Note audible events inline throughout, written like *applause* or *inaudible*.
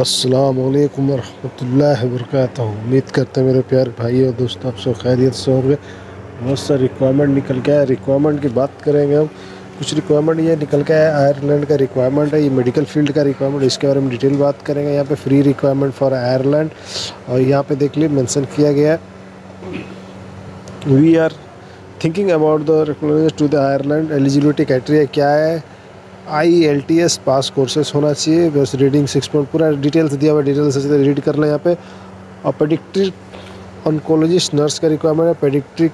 असलकम वरहमल वरक उम्मीद करते हैं मेरे प्यारे भाई और दोस्तों, आप सब खैरियत से होंगे। बहुत सा रिक्वायरमेंट निकल के आया। रिक्वायरमेंट की बात करेंगे हम। कुछ रिक्वायरमेंट ये निकल के आया। आयरलैंड का रिक्वायरमेंट है, ये मेडिकल फ़ील्ड का रिक्वायरमेंट इसके बारे में डिटेल बात करेंगे। यहाँ पे फ्री रिक्वायरमेंट फॉर आयरलैंड और यहाँ पे देख लीजिए मेंशन किया गया है। We are thinking about the to the Ireland eligibility criteria क्या है? I L T S pass courses होना चाहिए। बस रीडिंग सिक्स पॉइंट पूरा डिटेल्स दिया हुआ डिटेल्स अच्छे रीड कर लें यहाँ पे। और पेडिक्ट्रिक ऑनकोलॉजिस्ट नर्स का रिक्वायरमेंट है। पेडिक्ट्रिक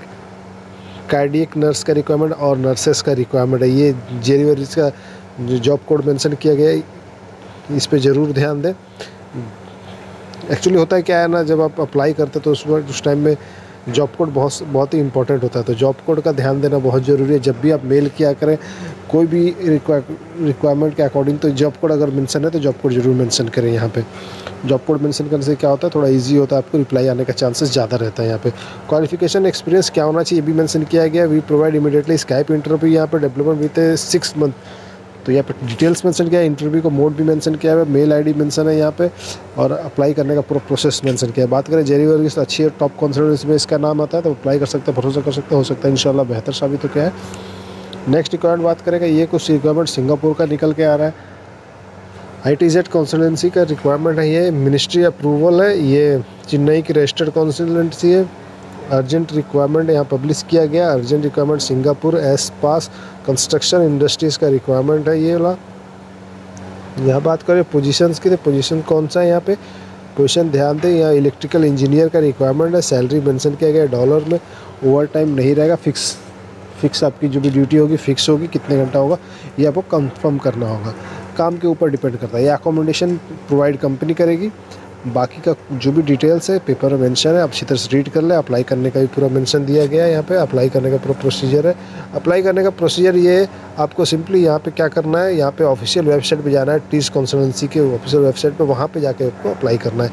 कार्डियक नर्स का रिक्वायरमेंट और नर्सेस का रिक्वायरमेंट है। ये जेरीवरीज का जॉब कोड मेंशन किया गया है। इस पर ज़रूर ध्यान दें। एक्चुअली होता है क्या है ना, जब आप अप्लाई करते तो उस टाइम में जॉब कोड बहुत बहुत ही इंपॉर्टेंट होता है। तो जॉब कोड का ध्यान देना बहुत ज़रूरी है। जब भी आप मेल किया करें, कोई भी रिक्वायरमेंट के अकॉर्डिंग तो जॉब कोड अगर मेंशन है तो जॉब कोड ज़रूर मेंशन करें यहाँ पे। जॉब कोड मेंशन करने से क्या होता है? थोड़ा इजी होता है। आपको रिप्लाई आने का चांसेस ज़्यादा रहता है यहाँ पे। क्वालिफिकेशन एक्सपीरियंस क्या होना चाहिए ये भी मेंशन किया गया। We provide immediately Skype interview यहाँ पर डेवलपमेंट विथ सिक्स मंथ तो यहाँ पे डिटेल्स मेंशन किया है इंटरव्यू को मोड भी मेंशन किया है मेल आईडी मेंशन है यहाँ पे, और अप्लाई करने का पूरा प्रोसेस मेंशन किया है। बात करें जेरी वर्ग तो अच्छी है टॉप कॉन्फिडेंस में इसका नाम आता है तो अप्लाई कर सकते हैं, भरोसा कर सकते हैं सकता है इंशाल्लाह बेहतर साबित हो क्या है नेक्स्ट रिक्वायरमेंट बात करेंगे, ये कुछ रिक्वायरमेंट सिंगापुर का निकल के आ रहा है। आई टी जेड कॉन्सल्टेंसी का रिक्वायरमेंट है ये मिनिस्ट्री अप्रूवल है, ये चेन्नई की रजिस्टर्ड कॉन्सल्टेंसी है। अर्जेंट रिक्वायरमेंट यहाँ पब्लिश किया गया। Urgent requirement Singapore S pass construction industries का रिक्वायरमेंट है ये वाला। यहाँ बात करें पोजीशंस की तो पोजीशन कौन सा है यहाँ पे? पोजीशन ध्यान दें, यहाँ इलेक्ट्रिकल इंजीनियर का रिक्वायरमेंट है। सैलरी मेंशन किया गया डॉलर में। ओवर टाइम नहीं रहेगा। फिक्स फिक्स आपकी जो भी ड्यूटी होगी फिक्स होगी। कितने घंटा होगा, ये आपको कंफर्म करना होगा। काम के ऊपर डिपेंड करता है। ये अकोमोडेशन प्रोवाइड कंपनी करेगी। बाकी का जो भी डिटेल्स है पेपर में मेंशन है, आप अच्छी तरह से रीड कर लें। अप्लाई करने का भी पूरा मेंशन दिया गया है यहाँ पे। अप्लाई करने का पूरा प्रोसीजर है। अप्लाई करने का प्रोसीजर ये है, आपको सिंपली यहाँ पे क्या करना है, यहाँ पे ऑफिशियल वेबसाइट पे जाना है टीस कॉन्सल्टेंसी के ऑफिशियल वेबसाइट पे, वहाँ पे जाके आपको अप्लाई करना है।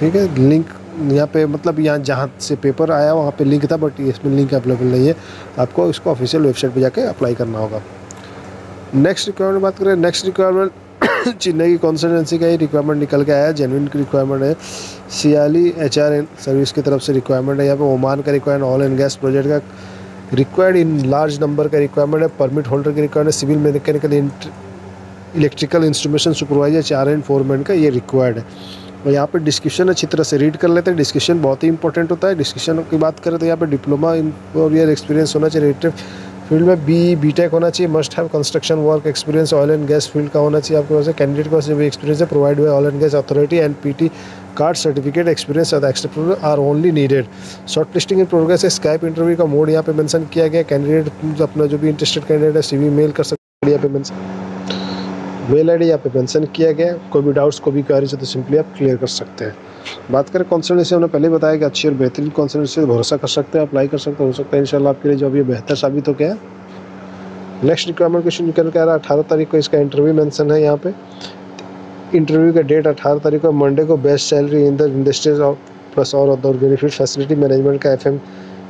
ठीक है? लिंक यहाँ पे मतलब यहाँ जहाँ से पेपर आया, वहाँ पे लिंक था बट इसमें लिंक अवेलेबल नहीं है। आपको इसको ऑफिशियल वेबसाइट पे जाके अप्लाई करना होगा। नेक्स्ट रिक्वायरमेंट बात करें। नेक्स्ट रिक्वायरमेंट *coughs* चेन्नई की कॉन्सल्टेंसी का ही रिक्वायरमेंट निकल के आया जेनविन की रिक्वायरमेंट है। सियाली एच आर सर्विस की तरफ़ से रिक्वायरमेंट है। यहाँ पे ओमान का requirement oil and gas project का रिक्वायर्ड इन लार्ज नंबर का रिक्वायरमेंट है। परमिट होल्डर की रिक्वायरमेंट है। Civil mechanical electrical instrumentation supervisor चार एंड फोरमैन का ये रिक्वायर्ड है। और यहाँ पे डिस्कशन अच्छी तरह से रीड कर लेते हैं। डिस्क्रिप्शन बहुत ही इंपॉर्टेंट होता है। डिस्कशन की बात करें तो यहाँ पे diploma in four year experience होना चाहिए। फ़ील्ड में बी बी टेक होना चाहिए must have construction work experience oil and gas field का होना चाहिए। आपके पास कैंडिडेट का जो भी एक्सपीरियंस है provide by oil and gas authority and P T card certificate experience accept are only needed short listing in progress है Skype interview का मोड यहाँ पे मेंशन किया गया कैंडिडेट अपना जो भी इंटरेस्टेड कैंडिडेट है सी मेल कर सकते हैं, यहाँ पे मेंशन मेल आई डी यहाँ पे मेंशन किया गया कोई भी डाउट्स को भी क्वेरीज है तो सिंपली आप क्लियर कर सकते हैं। बात करें कॉन्सल्टेंसी हमने पहले बताया कि अच्छी और बेहतरीन कॉन्सल्टेंसी भरोसा कर सकते हैं अप्लाई कर सकते हैं, हो सकता है इंशाल्लाह आपके लिए जो अभी बेहतर साबित हो गया नेक्स्ट रिक्वायरमेंट क्वेश्चन निकल के आ रहा है, अठारह तारीख को इसका इंटरव्यू मेंशन है यहाँ पे। इंटरव्यू का डेट अठारह तारीख को मंडे को best salary in the industries of plus और बेनिफिट फैसिलिटी मैनेजमेंट का F M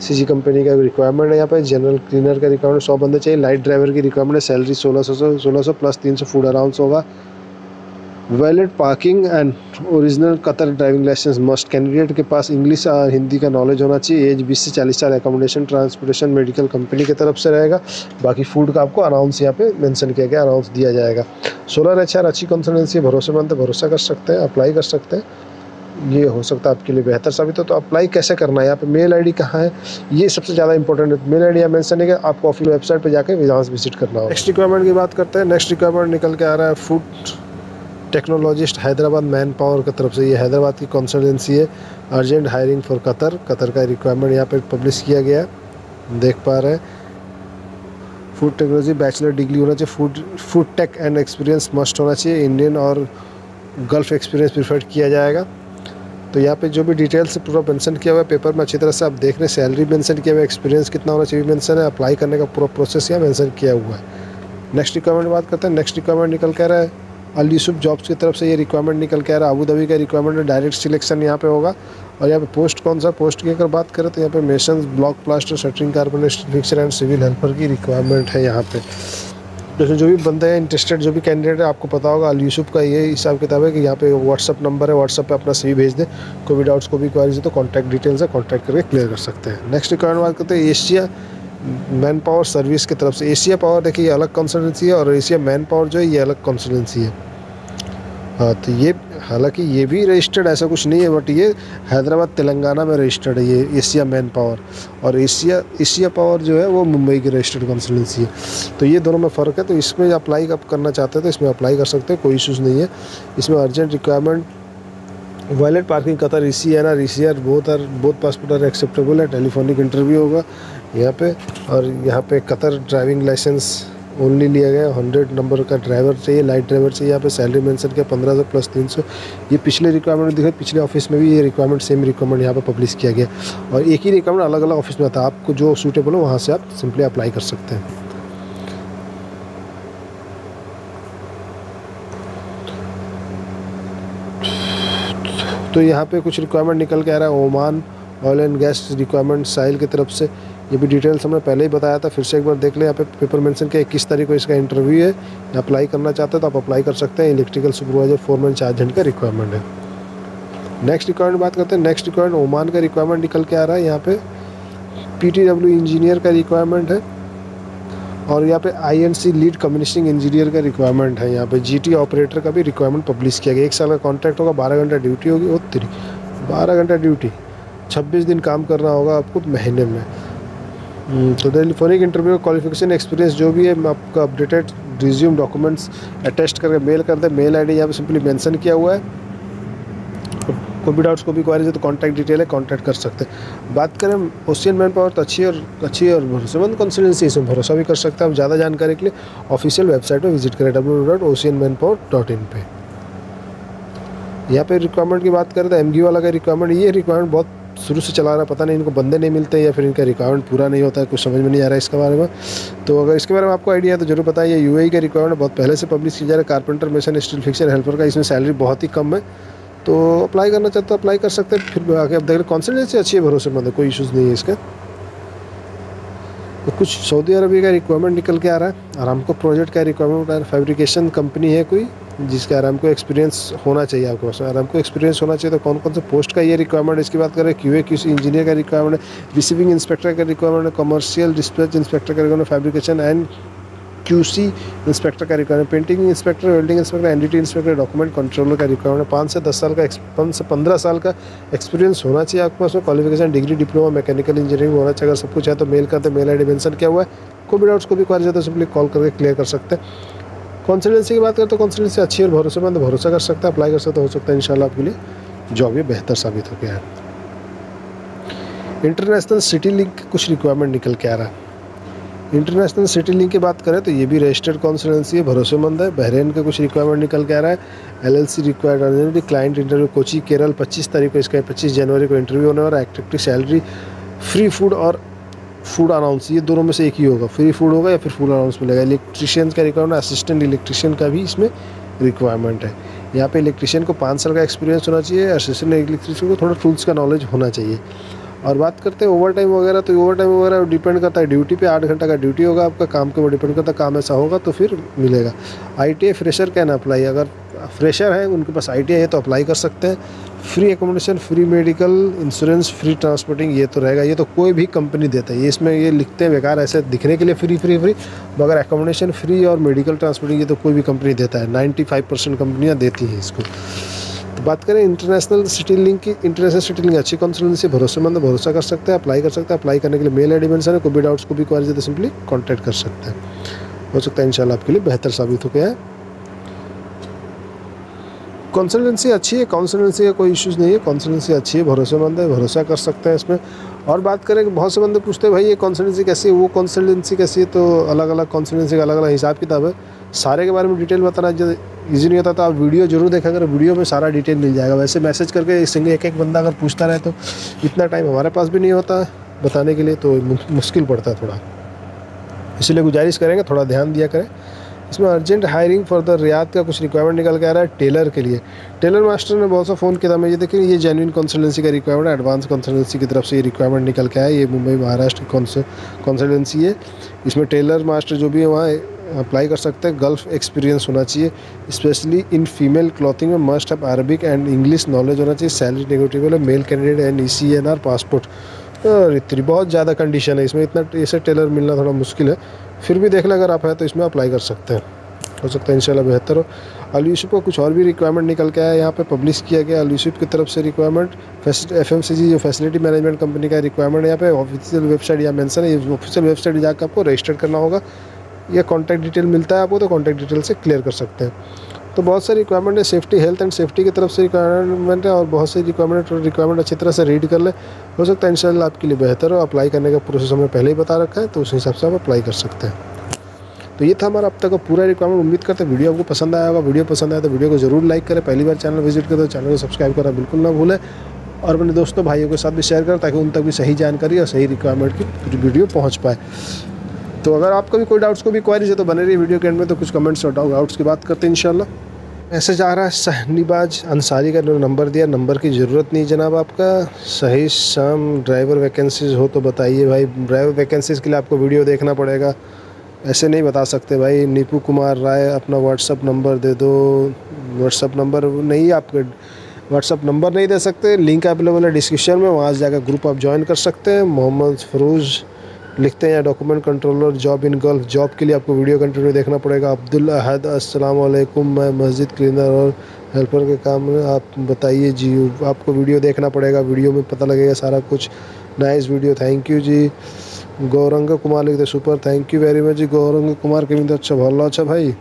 C G company का रिक्वायरमेंट है, यहाँ पे जनरल क्लीनर का रिक्वायरमेंट सौ बंदे चाहिए लाइट ड्राइवर की रिक्वायरमेंट है सैलरी सोलह सौ सोलह सौ प्लस तीन सौ फ़ूड अलाउंस होगा। Valid parking and original Qatar driving licence must candidate के पास इंग्लिश और हिंदी का नॉलेज होना चाहिए। एज बीस से चालीस साल एकोमोडेशन ट्रांसपोर्टेशन मेडिकल कंपनी की तरफ़ से रहेगा। बाकी फ़ूड का आपको अनाउंस यहाँ पे मेंशन किया गया अनाउंस दिया जाएगा। सोलर एच अच्छी कंसल्टेंसी भरोसेमंद भरोसा कर सकते हैं अप्लाई कर सकते हैं। ये हो सकता है आपके लिए बेहतर साबित हो तो अप्लाई कैसे करना है? यहाँ पे मेल आईडी कहाँ है? ये सबसे ज़्यादा इंपॉर्टेंट है। मेल आईडी यहाँ मेंशन है आपको ऑफ़िस वेबसाइट पे जाकर वहाँ विज़िट करना हो नेक्स्ट रिक्वायरमेंट की बात करते हैं। नेक्स्ट रिक्वायरमेंट निकल के आ रहा है food technologist Hyderabad man power की तरफ़ से। ये हैदराबाद की कंसल्टेंसी है। Urgent hiring for Qatar Qatar का रिक्वायरमेंट यहाँ पे पब्लिश किया गया है। देख पा रहे हैं। फ़ूड टेक्नोलॉजी बैचलर डिग्री होना चाहिए। Food food tech and experience must होना चाहिए। इंडियन और गल्फ एक्सपीरियंस प्रिफर किया जाएगा। तो यहाँ पे जो भी डिटेल्स पूरा मेंशन किया हुआ है पेपर में अच्छी तरह से आप देख रहे हैं सैलरी मेंशन किया हुआ है एक्सपीरियंस कितना होना चाहिए मेंशन है अप्लाई करने का पूरा प्रोसेस यहाँ मेंशन किया हुआ है। नेक्स्ट रिक्वायरमेंट बात करते हैं नेक्स्ट रिक्वायरमेंट निकल कर रहा है अल यूसुफ जॉब्स की तरफ़ से ये रिक्वायरमेंट निकल के आ रहा है अबू धाबी का रिक्वायरमेंट डायरेक्ट सिलेक्शन यहाँ पे होगा। और यहाँ पे पोस्ट कौन सा पोस्ट की अगर बात करें तो यहाँ पे mason block plaster shuttering carbonate fixer and civil helper की रिक्वायरमेंट है यहाँ पे। जैसे जो भी बंदे हैं इंटरेस्टेड जो भी कैंडिडेट है, आपको पता होगा, अल यूसुफ का ये हिसाब किताब है कि यहाँ पे व्हाट्सअप नंबर है व्हाट्सअप पे अपना सी भेज दें। कोई भी डाउट्स को भी क्वारीज है तो कॉन्टैक्ट डिटेल्स है कॉन्टैक्ट करके क्लियर कर सकते हैं। नेक्स्ट रिक्वायरमेंट बात करते हैं एशिया मैन पावर सर्विस की तरफ़ से। एशिया पावर देखिए, ये अलग कंसल्टेंसी है और एशिया मैन पावर जो है, ये अलग कंसल्टेंसी है। हाँ तो ये हालाँकि ये भी रजिस्टर्ड ऐसा कुछ नहीं है बट ये हैदराबाद, तेलंगाना में रजिस्टर्ड है, ये एशिया मैन पावर और एशिया एशिया पावर जो है, वो मुंबई की रजिस्टर्ड कंसल्टेंसी है. तो ये दोनों में फ़र्क है तो इसमें अप्लाई आप करना चाहते हैं तो इसमें अप्लाई कर सकते हैं, कोई इशूज़ नहीं है. इसमें urgent requirement valet parking Qatar E C N R E C R both are both passport are acceptable है टेलीफोनिक इंटरव्यू होगा यहाँ पे, और यहाँ पे कतर ड्राइविंग लाइसेंस ओनली लिया गया हंड्रेड नंबर का ड्राइवर चाहिए लाइट ड्राइवर चाहिए यहाँ पे सैलरी मेंशन किया, पंद्रह सौ प्लस तीन सौ। ये पिछले रिक्वायरमेंट दिखे, पिछले ऑफ़िस में भी ये रिक्वायरमेंट सेम रिक्वायरमेंट यहाँ पे पब्लिश किया गया। और एक ही रिक्वायरमेंट अलग अलग ऑफ़िस में आता है। आपको जो सूटेबल हो, वहाँ से आप सिंपली अप्लाई कर सकते हैं। तो यहाँ पे कुछ रिक्वायरमेंट निकल के आ रहा है। Oman oil and gas requirement साइल की तरफ़ से। ये भी डिटेल्स हमने पहले ही बताया था, फिर से एक बार देख लें यहाँ पे पेपर मेंशन किया, इक्कीस तारीख को इसका इंटरव्यू है। अप्लाई करना चाहते हैं तो आप अप्लाई कर सकते हैं इलेक्ट्रिकल सुपरवाइजर फोरमैन चार्जेंट का रिक्वायरमेंट है। नेक्स्ट रिक्वायरमेंट बात करते हैं नेक्स्ट रिक्वायरमेंट ओमान का रिक्वायरमेंट निकल के आ रहा है, यहाँ पे पीटीडब्ल्यू इंजीनियर का रिक्वायरमेंट है। और यहाँ पे आई लीड कम्युनिस्टिंग इंजीनियर का रिक्वायरमेंट है, यहाँ पे जी ऑपरेटर का भी रिक्वायरमेंट पब्लिश किया गया। एक साल का कॉन्ट्रैक्ट होगा, बारह घंटा ड्यूटी होगी वो थ्री बारह घंटा ड्यूटी छब्बीस दिन काम करना होगा आपको महीने में। तो टेलीफोनिक इंटरव्यू क्वालिफिकेशन एक्सपीरियंस जो भी है आपका अपडेटेड रिज्यूम डॉक्यूमेंट्स अटेस्ट करके मेल कर दें। मेल आईडी डी यहाँ पर सिंपली मेंशन किया हुआ है। कोई भी डाउट्स को भी क्वारीज है तो कॉन्टैक्ट डिटेल है कॉन्टैक्ट कर सकते हैं। बात करें ओशियन मैन पावर तो अच्छी और अच्छी और भरोसेमंद कंसल्टेंसी इसमें भरोसा भी कर सकते हैं। आप ज़्यादा जानकारी के लिए ऑफिशियल वेबसाइट पर विज़िट करें W dot ocean man power dot in पर यहाँ पे रिक्वायरमेंट की बात करें तो एम वाला का रिक्वायरमेंट ये रिक्वायरमेंट बहुत शुरू से चला रहा पता नहीं, इनको बंदे नहीं मिलते या फिर इनका रिक्वायरमेंट पूरा नहीं होता है, कुछ समझ में नहीं आ रहा है इसके बारे में। तो अगर इसके बारे में आपको आइडिया है तो ज़रूर बताइए। यू का रिक्वायरमेंट बहुत पहले से पब्लिश किया जा रहा है। Carpenter mason steel fixer helper का इसमें सैलरी बहुत ही कम है। तो अप्लाई करना चाहते हो अप्लाई कर सकते हैं। फिर आगे अब देख रहे कॉन्सेंट्रेंसी अच्छी है, भरोसेमंद है, कोई इशूज़ नहीं है इसका। तो कुछ सऊदी अरबिया का रिक्वायरमेंट निकल के आ रहा है। और हमको प्रोजेक्ट का रिक्वायरमेंट फैब्रिकेशन कंपनी है कोई। जिसके आराम को एक्सपीरियंस होना चाहिए आपके पास। आराम को एक्सपीरियंस होना चाहिए तो कौन कौन से पोस्ट का ये रिक्वायरमेंट इसकी बात करें क्यू ए इंजीनियर का रिक्वायरमेंट है? रिसीविंग इंस्पेक्टर का रिक्वायरमेंट है कमर्शियल डिस्पैच इंस्पेक्टर का requirement fabrication and QC inspector का requirement painting inspector welding inspector NDT inspector document controller का रिक्वायरमेंट पाँच से दस साल का पाँच से पंद्रह साल का एक्सपीरियंस होना चाहिए आपके पास। में qualification degree diploma mechanical engineering होना चाहिए। अगर सब कुछ है तो मेल करते मेल आई डी मेंशन किया हुआ है। कोई भी डाउट्स को भी क्वारी जाता है सिंपली कॉल करके क्लियर कर सकते हैं। कॉन्सिडेंसी की बात करें तो कॉन्सिडेंसी अच्छी और भरोसेमंद, भरोसा कर सकता है अप्लाई कर सकता हो सकता है इंशाल्लाह आपके लिए जॉब ये बेहतर साबित हो गया है इंटरनेशनल सिटी लिंक कुछ रिक्वायरमेंट निकल के आ रहा है। इंटरनेशनल सिटी लिंक की बात करें तो ये भी रजिस्टर्ड कॉन्सल्टेंसी है, भरोसेमंद है बहरेन का कुछ रिक्वायरमेंट निकल के आ रहा है। L L C client interview Kochi Kerala पच्चीस तारीख को इसका पच्चीस जनवरी को इंटरव्यू होने वाला एक्टिविटी सैलरी फ्री फ़ूड और फ़ूड अनाउंस ये दोनों में से एक ही होगा। फ्री फ़ूड होगा या फिर फ़ूड अनाउंस मिलेगा। इलेक्ट्रिशियन का रिक्वायरमेंट असिस्टेंट इलेक्ट्रिशियन का भी इसमें रिक्वायरमेंट है। यहाँ पे इलेक्ट्रिशियन को पाँच साल का एक्सपीरियंस होना चाहिए असिस्टेंट इलेक्ट्रिशियन को थोड़ा टूल्स का नॉलेज होना चाहिए। और बात करते हैं ओवर टाइम वगैरह तो ओवर टाइम वगैरह डिपेंड करता है। ड्यूटी पे आठ घंटा का ड्यूटी होगा आपका, काम के ऊपर डिपेंड करता है, काम ऐसा होगा तो फिर मिलेगा। I T fresher can apply अगर फ्रेशर है, उनके पास आई है तो अप्लाई कर सकते हैं। Free accommodation free medical insurance free transporting ये तो रहेगा। ये तो कोई भी कंपनी देता है। ये इसमें ये लिखते हैं बेकार, ऐसे दिखने के लिए फ्री फ्री फ्री मगर एकोमोडेशन फ्री और मेडिकल ट्रांसपोर्टिंग ये तो कोई भी कंपनी देता है। नाइन्टी फाइव परसेंट कंपनियाँ देती हैं इसको। तो बात करें इंटरनेशनल सिटी लिंक की। इंटरनेशनल सिटी लिंक अच्छी कंसल्टेंसी भरोसेमंद, भरोसा कर सकते हैं अप्लाई कर सकते हैं। अप्लाई करने के लिए मेल आई डी है, कोई भी डाउट्स को भी क्वारी सिंपली कॉन्टैक्ट कर सकते हैं। हो सकता है इंशाल्लाह आपके लिए बेहतर साबित हो गया है। कॉन्सल्टेंसी अच्छी है कॉन्सल्टेंसी का कोई इश्यूज़ नहीं है। कॉन्सल्टेंसी अच्छी है, भरोसेमंद है, भरोसा कर सकते हैं इसमें। और बात करें कि बहुत से बंदे पूछते हैं, भाई, ये कॉन्सल्टेंसी कैसी है? वो कॉन्सल्टेंसी कैसी है? तो अलग अलग कॉन्सल्टेंसी का अलग अलग हिसाब किताब है। सारे के बारे में डिटेल बताना ईजी नहीं होता तो आप वीडियो ज़रूर देखा अगर वीडियो में सारा डिटेल मिल जाएगा। वैसे मैसेज करके सिंगल एक एक बंदा अगर पूछता रहे तो इतना टाइम हमारे पास भी नहीं होता बताने के लिए तो मुश्किल पड़ता है थोड़ा। इसलिए गुजारिश करेंगे, थोड़ा ध्यान दिया करें। इसमें urgent hiring for the Riyadh का कुछ रिक्वायरमेंट निकल के आ रहा है टेलर के लिए। टेलर मास्टर ने बहुत सा फ़ोन किया था। मैं ये देखिए, ये जेन्यून कंसल्टेंसी का रिक्वायरमेंट एडवांस कंसल्टेंसी की तरफ़ से ये रिक्वायरमेंट निकल के आया ये मुंबई महाराष्ट्र कंसल्टेंसी है। इसमें टेलर मास्टर जो भी है, वहाँ अप्लाई कर सकते हैं। गल्फ एक्सपीरियंस होना चाहिए। स्पेशली इन फीमेल क्लॉथिंग में must have Arabic and English knowledge होना चाहिए। सैलरी नेगोटिवेबल है। Male candidate and E C N R passport इतनी बहुत ज़्यादा कंडीशन है, इसमें इतना ऐसे टेलर मिलना थोड़ा मुश्किल है। फिर भी देख लें, अगर आप हैं तो इसमें अप्लाई कर सकते हैं। हो सकता है इंशाल्लाह बेहतर हो। अल यूसुफ को कुछ और भी रिक्वायरमेंट निकल के आया, यहाँ पे पब्लिश किया गया। अल यूसुफ की तरफ़ से requirement F M C G जो फैसिलिटी मैनेजमेंट कंपनी का रिक्वायरमेंट यहाँ पे ऑफिशियल वेबसाइट या मेंशन है ऑफिशियल वेबसाइट जाकर आपको रजिस्टर करना होगा। या कॉन्टैक्ट डिटेल मिलता है आपको तो कॉन्टैक्ट डिटेल से क्लियर कर सकते हैं। तो बहुत सारी रिक्वायरमेंट है सेफ्टी हेल्थ एंड सेफ्टी की तरफ़ से रिक्वायरमेंट है और बहुत सारी रिक्वायरमेंट रिक्वायरमेंट अच्छी तरह से रीड कर ले। हो सकता है इंशाल्लाह आपके लिए बेहतर हो अप्लाई करने का प्रोसेस हमने पहले ही बता रखा है तो उस हिसाब से आप अप्लाई कर सकते हैं। तो ये था हमारा अब तक का पूरा रिक्वायरमेंट उम्मीद करते हैं वीडियो आपको पसंद आया होगा। वीडियो पसंद आया तो वीडियो को ज़रूर लाइक करें। पहली बार चैनल विज़िट करें तो चैनल को सब्सक्राइब करना बिल्कुल ना भूलें। और अपने दोस्तों, भाइयों के साथ भी शेयर करें ताकि उन तक भी सही जानकारी और सही रिक्वायरमेंट की वीडियो पहुँच पाए। तो अगर आपका भी कोई डाउट्स को भी क्वारीज है तो बने रही वीडियो के एंड में। तो कुछ कमेंट्स और डाउट्स की बात करते हैं, इंशाल्लाह। मैसेज आ रहा है, सहनीबाज अंसारी का नंबर दिया, नंबर की ज़रूरत नहीं जनाब आपका। सही शाम ड्राइवर वैकेंसीज हो तो बताइए भाई। ड्राइवर वैकेंसीज़ के लिए आपको वीडियो देखना पड़ेगा। ऐसे नहीं बता सकते भाई। नीपू कुमार राय, अपना व्हाट्सअप नंबर दे दो। व्हाट्सअप नंबर नहीं आपके व्हाट्सअप नंबर नहीं दे सकते। लिंक अवेलेबल है डिस्क्रिप्शन में, वहाँ से जाकर ग्रुप आप ज्वाइन कर सकते हैं। मोहम्मद फरोज़ लिखते हैं document controller job in Gulf job के लिए आपको वीडियो कंटिन्यू देखना पड़ेगा। अब्दुल अहद, अस्सलाम वालेकुम मैं मस्जिद क्लीनर और हेल्पर के काम में, आप बताइए जी, आपको वीडियो देखना पड़ेगा। वीडियो में पता लगेगा सारा कुछ। Nice video thank you ji. Gaurang Kumar लिखते super thank you very much ji. Gaurang Kumar के भी अच्छा भलो अच्छा भाई।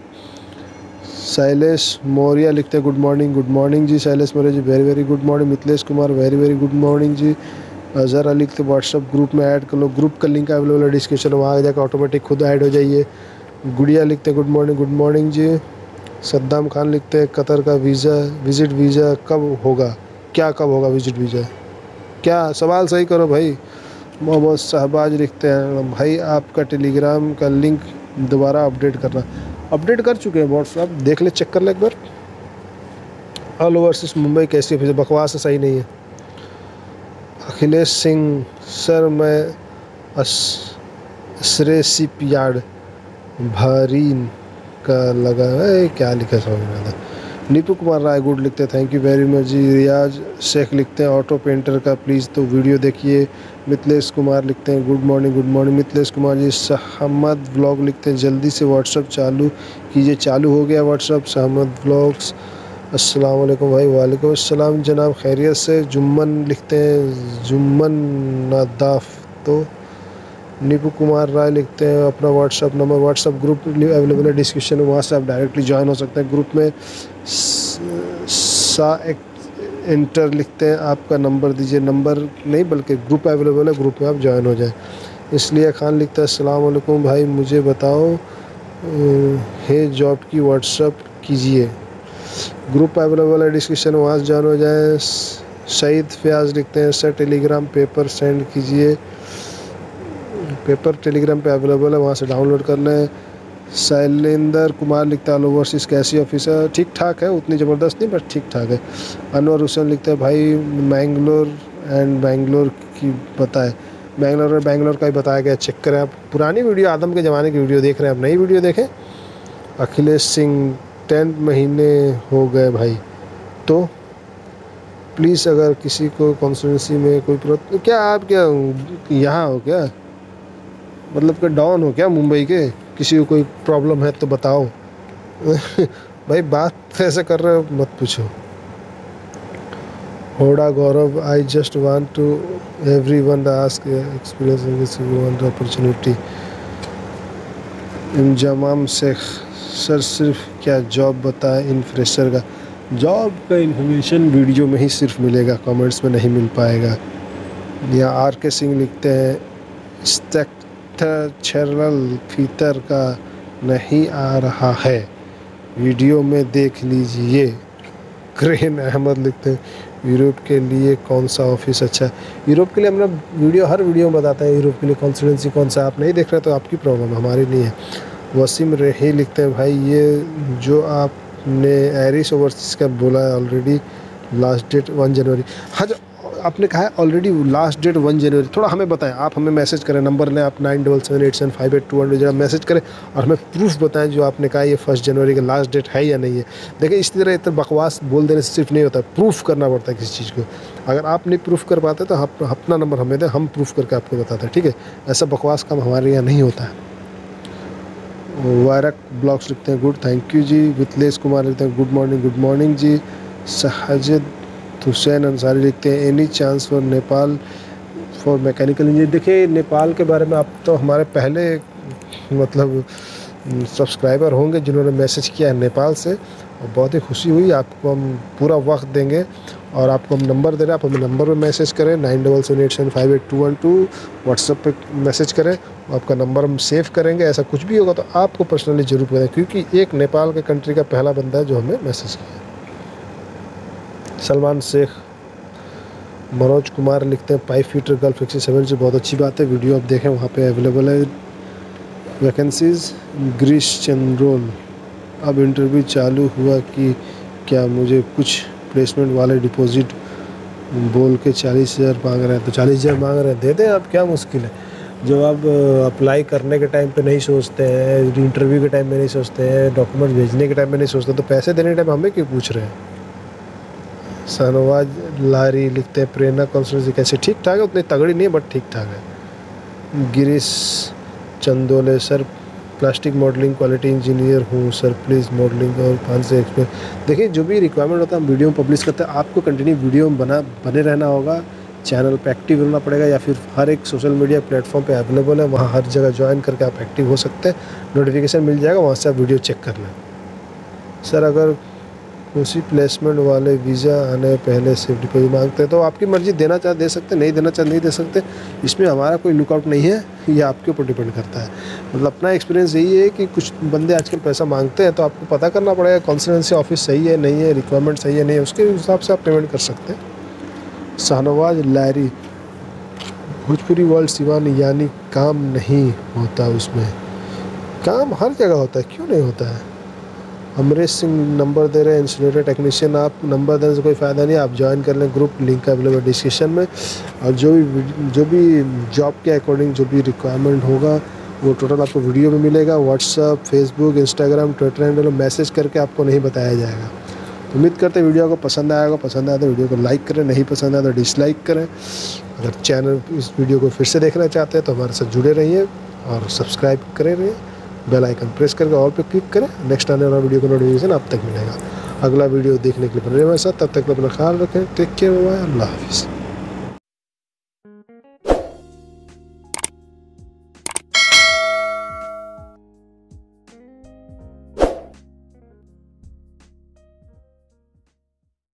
शैलेश मौर्य लिखते good morning good morning ji. Shailesh Maurya ji very very good morning Mithilesh Kumar very very good morning ji. Azhar Ali लिखते WhatsApp group में add कर लो। ग्रुप का लिंक अवेलेबल है डिस्क्रिप्शन में। वहाँ जाकर ऑटोमेटिक खुद ऐड हो जाइए। गुड़िया लिखते हैं good morning good morning ji. Saddam Khan लिखते हैं, कतर का वीज़ा विज़िट वीज़ा कब होगा? क्या कब होगा विज़िट वीज़ा क्या सवाल सही करो भाई। मोहम्मद शहबाज लिखते हैं, भाई, आपका टेलीग्राम का लिंक दोबारा अपडेट करना। अपडेट कर चुके हैं व्हाट्सअप देख ले, चेक कर ले एक बार। ऑल ओवरसीज मुंबई कैसी है? बकवास सही नहीं है। अखिलेश सिंह सर मैं सिप यार्ड भारीन का लगा है। क्या लिखा समझ में आता नीपू कुमार राय गुड लिखते हैं। Thank you very much ji. Riyaz Shaikh लिखते हैं। ऑटो पेंटर का प्लीज़ तो वीडियो देखिए। मिथिलेश कुमार लिखते हैं। Good morning good morning Mithilesh Kumar ji सहमद blog लिखते हैं। जल्दी से व्हाट्सअप चालू कीजिए। चालू हो गया व्हाट्सअप सहमद ब्लॉग्स अस्सलाम वालेकुम भाई। वालेकुम अस्सलाम। जनाब खैरियत से जुम्मन लिखते हैं, जुम्मन नदाफ। तो नीपू कुमार राय लिखते हैं, अपना WhatsApp number WhatsApp group available है डिस्क्रिप्शन में वहाँ से आप डायरेक्टली ज्वाइन हो सकते हैं। ग्रुप में सा एक इंटर लिखते हैं, आपका नंबर दीजिए। नंबर नहीं, बल्कि ग्रुप अवेलेबल है ग्रुप में आप ज्वाइन हो जाएँ। इसलिए खान लिखता है अस्सलाम वालेकुम भाई, मुझे बताओ है जॉब की व्हाट्सअप कीजिए। ग्रुप अवेलेबल है डिस्क्रिप्शन वहाँ से ज्वाइन हो जाए। सईद फयाज लिखते हैं, सर टेलीग्राम पेपर सेंड कीजिए। पेपर टेलीग्राम पे अवेलेबल है, वहाँ से डाउनलोड कर लें। शैलेंद्र कुमार लिखता है ओवरसीज कैसी ऑफिसर ठीक ठाक है, उतनी ज़बरदस्त नहीं बट ठीक ठाक है। अनवर हुसैन लिखता है, भाई, मैंगलोर एंड बैंगलोर की बताए। बैंगलोर और बैंगलोर का ही बताया गया चेक करें आप। पुरानी वीडियो, आदम के ज़माने की वीडियो देख रहे हैं, आप नई वीडियो देखें? अखिलेश सिंह टेन महीने हो गए भाई। तो प्लीज़ अगर किसी को कॉन्स्टिट्यूंसी में कोई प्रॉब्लम क्या आप क्या यहाँ हो क्या? मतलब कि डाउन हो क्या मुंबई के? किसी को कोई प्रॉब्लम है तो बताओ। *laughs* भाई बात ऐसे कर रहे हो, मत पूछो। होड़ा Gaurav I just want to everyone ask experience opportunity Inzamam Shaikh sir सिर्फ़ क्या जॉब बताए इन फ्रेशर का? जॉब का इन्फॉर्मेशन वीडियो में ही सिर्फ़ मिलेगा कमेंट्स में नहीं मिल पाएगा। या आर के सिंह लिखते हैं स्ट्रक्चरल फीतर का नहीं आ रहा है। वीडियो में देख लीजिए। ग्रेन अहमद लिखते हैं यूरोप के लिए कौन सा ऑफ़िस अच्छा यूरोप के लिए हम लोग वीडियो हर वीडियो में बताते हैं यूरोप के लिए कॉन्स्टिटेंसी कौन सा आप नहीं देख रहे तो आपकी प्रॉब्लम हमारी नहीं है। वसीम रही लिखते हैं, भाई, ये जो आपने एरिस ओवरसीज का बोला है ऑलरेडी लास्ट डेट वन जनवरी हाँ आपने कहा है ऑलरेडी लास्ट डेट वन जनवरी थोड़ा हमें बताएँ, आप हमें मैसेज करें नंबर लें, आप nine double seven eight seven five eight two hundred message करें और हमें प्रूफ बताएँ जो आपने कहा ये फ़र्स्ट जनवरी का लास्ट डेट है या नहीं है। देखिए, इस तरह इतना बकवास बोल देने से सिर्फ़ नहीं होता प्रूफ करना पड़ता है किसी चीज़ को। अगर आप नहीं प्रूफ कर पाते तो आप अपना नंबर हमें दें, हम प्रूफ करके आपको बताते हैं, ठीक है? ऐसा बकवास काम हमारे यहाँ नहीं होता है। वायरक ब्लॉग्स लिखते हैं। Good thank you ji. Vitlesh Kumar लिखते हैं। Good morning good morning ji. Sahjad Hussain Ansari लिखते हैं। Any chance for Nepal for mechanical engineer देखिए नेपाल के बारे में आप तो हमारे पहले मतलब सब्सक्राइबर होंगे जिन्होंने मैसेज किया है नेपाल से। और बहुत ही खुशी हुई। आपको हम पूरा वक्त देंगे। और आपको हम नंबर दे रहे हैं, आप हमें नंबर पर मैसेज करें nine double seven eight seven five eight two one two WhatsApp पर मैसेज करें, आपका नंबर हम सेव करेंगे। ऐसा कुछ भी होगा तो आपको पर्सनली ज़रूर करें क्योंकि एक नेपाल के कंट्री का पहला बंदा है जो हमें मैसेज किया सलमान शेख, मनोज कुमार लिखते हैं पाइप फीटर गर्ल फिक्सी सेवन से बहुत अच्छी बात है वीडियो आप देखें, वहाँ पे अवेलेबल है। वैकेंसीज ग्रीश चंद्रोल अब इंटरव्यू चालू हुआ कि क्या मुझे कुछ प्लेसमेंट वाले डिपॉजिट बोल के चालीस हज़ार मांग रहे हैं तो चालीस हज़ार मांग रहे हैं, दे दें आप, क्या मुश्किल है? जो आप अप्लाई करने के टाइम पे नहीं सोचते हैं इंटरव्यू के टाइम में नहीं सोचते हैं डॉक्यूमेंट भेजने के टाइम में नहीं सोचते तो पैसे देने के टाइम हमें क्यों पूछ रहे हैं? शाहनवाज, लारी लिखते हैं, प्रेरणा कॉन्फ्रेंस कैसे ठीक ठाक है, उतनी तगड़ी नहीं है बट ठीक ठाक है। Girish Chandole, sir plastic moulding quality engineer हूँ सर प्लीज़ मॉडलिंग और पाँच से एक्सपीरियंस देखिए, जो भी रिक्वायरमेंट होता है, हम वीडियो में पब्लिश करते हैं। आपको कंटिन्यू वीडियो में बना, बने रहना होगा। चैनल पे एक्टिव रहना पड़ेगा या फिर हर एक सोशल मीडिया प्लेटफॉर्म पे अवेलेबल है, वहाँ हर जगह ज्वाइन करके आप एक्टिव हो सकते हैं। नोटिफिकेशन मिल जाएगा, वहाँ से आप वीडियो चेक कर लें सर अगर उसी प्लेसमेंट वाले वीज़ा आने पहले सेफ़ डिपॉजिट मांगते हैं। तो आपकी मर्ज़ी, देना चाहे, दे सकते, नहीं देना चाहे, नहीं दे सकते, इसमें हमारा कोई लुकआउट नहीं है, ये आपके ऊपर डिपेंड करता है। मतलब अपना एक्सपीरियंस यही है कि कुछ बंदे आजकल पैसा मांगते हैं तो आपको पता करना पड़ेगा कॉन्सिडेंसी ऑफ़िस सही है, नहीं है रिक्वायरमेंट सही है, नहीं है, उसके हिसाब से आप पेमेंट कर सकते हैं। शाहनवाज, लारी, भोजपुरी वर्ल्ड सिवान यानी काम नहीं होता उसमें। काम हर जगह होता है, क्यों नहीं होता है? अमरीश सिंह नंबर दे रहे हैं इंसुलेटर टेक्नीशियन आप नंबर देने से कोई फ़ायदा नहीं, आप ज्वाइन कर लें ग्रुप लिंक अवेलेबल डिस्क्रिप्शन में। और जो भी जो भी जॉब के अकॉर्डिंग जो भी रिक्वायरमेंट होगा, वो टोटल आपको वीडियो में मिलेगा। WhatsApp Facebook Instagram Twitter handle message करके आपको नहीं बताया जाएगा। उम्मीद करते हैं वीडियो को पसंद आएगा पसंद आया तो वीडियो को लाइक करें, नहीं पसंद आया तो डिसलाइक करें। अगर चैनल इस वीडियो को फिर से देखना चाहते हैं तो हमारे साथ जुड़े रहिए और सब्सक्राइब करें रहिए। बेल आइकन प्रेस करके ऑल पे क्लिक करें। नेक्स्ट आने वाला वीडियो का नोटिफिकेशन आप तक मिलेगा। अगला वीडियो देखने के लिए बने हमारे साथ। तब तक अपना ख्याल रखें। टेक केयर बाय अल्लाह हाफिज़